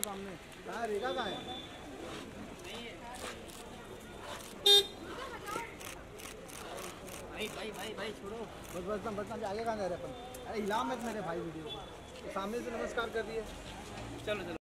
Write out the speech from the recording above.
तो सामने। कहाँ रेखा कहाँ है भाई भाई भाई छोड़ो। बस बस बस बस आगे कहाँ जा रहे अपन? अरे हिला मत मेरे भाई वीडियो सामने से नमस्कार कर दिए। चलो चलो।